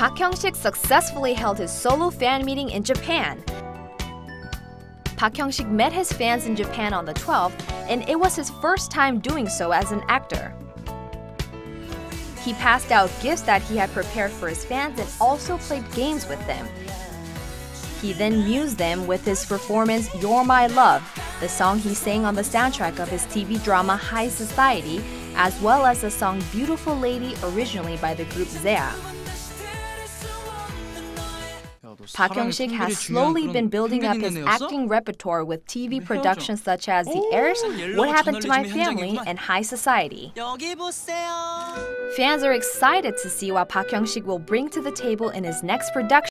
Park Hyung-sik successfully held his solo fan meeting in Japan. Park Hyung-sik met his fans in Japan on the 12th, and it was his first time doing so as an actor. He passed out gifts that he had prepared for his fans and also played games with them. He then mused them with his performance You're My Love, the song he sang on the soundtrack of his TV drama High Society, as well as the song Beautiful Lady originally by the group ZE:A. Park Hyung-sik has slowly been building up his acting repertoire with TV productions such as The Heirs, What Happened to My Family, and High Society. Fans are excited to see what Park Hyung-sik will bring to the table in his next production.